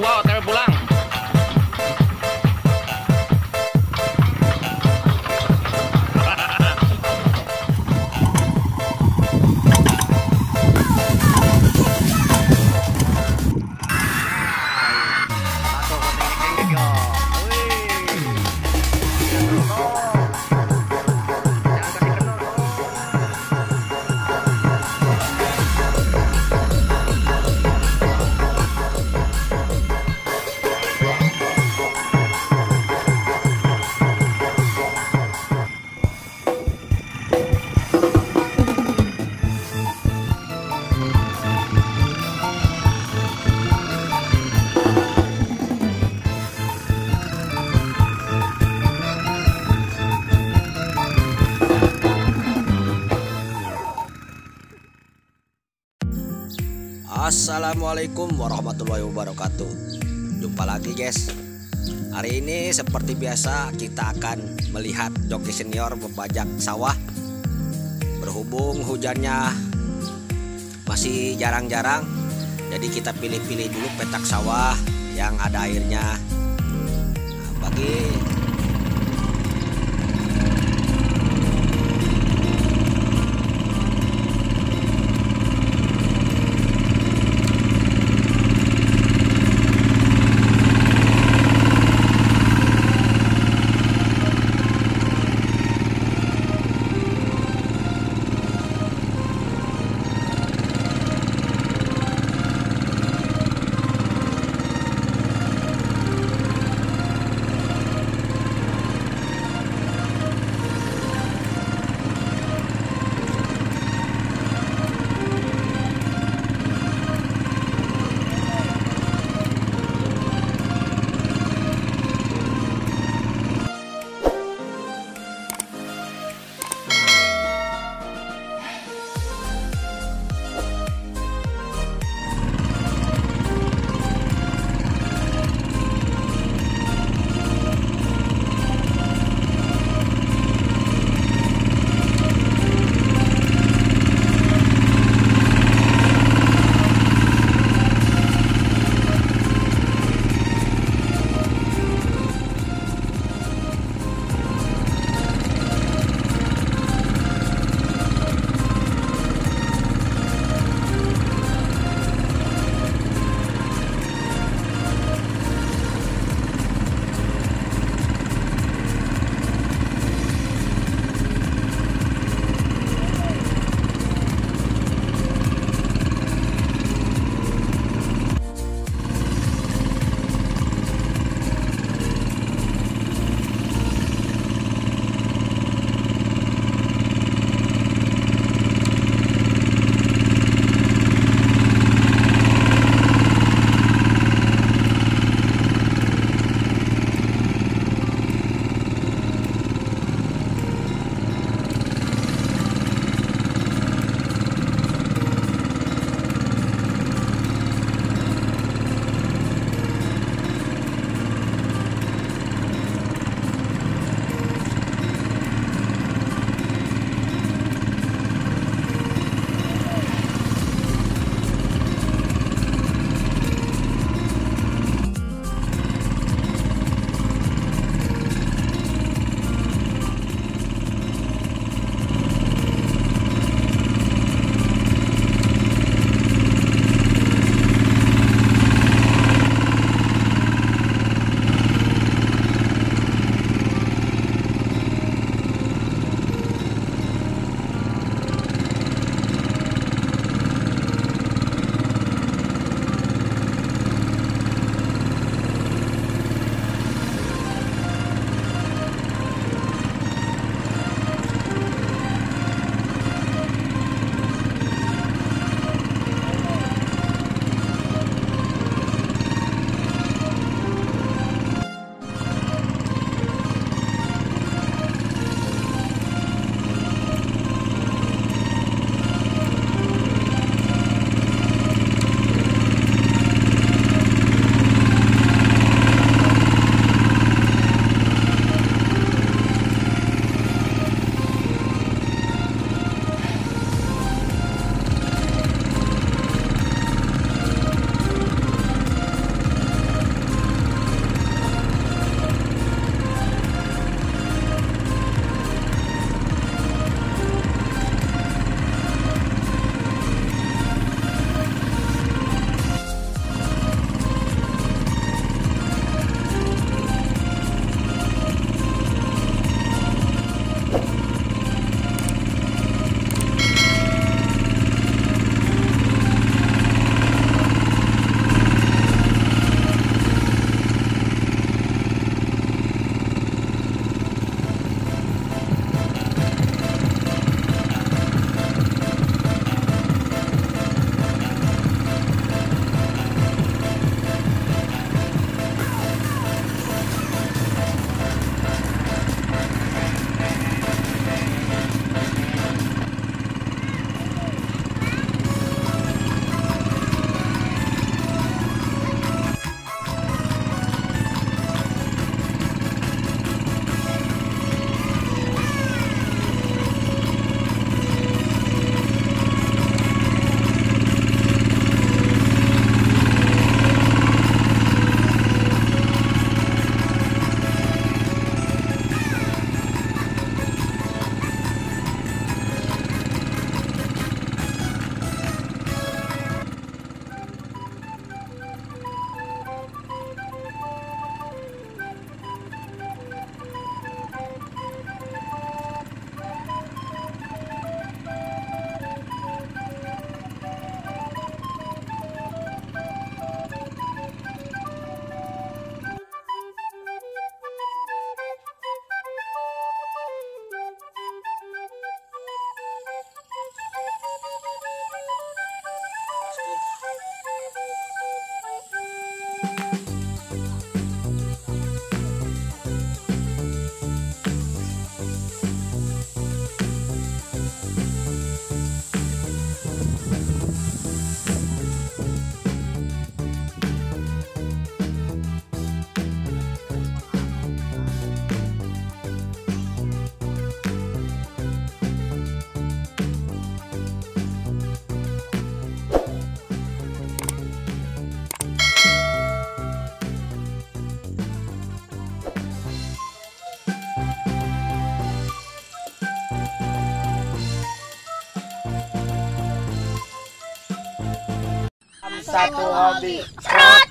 Walk. Assalamualaikum warahmatullahi wabarakatuh. Jumpa lagi guys. Hari ini seperti biasa kita akan melihat joki senior membajak sawah. Berhubung hujannya masih jarang-jarang Jadi kita pilih-pilih dulu petak sawah yang ada airnya. Bagi satu hobi. Serut!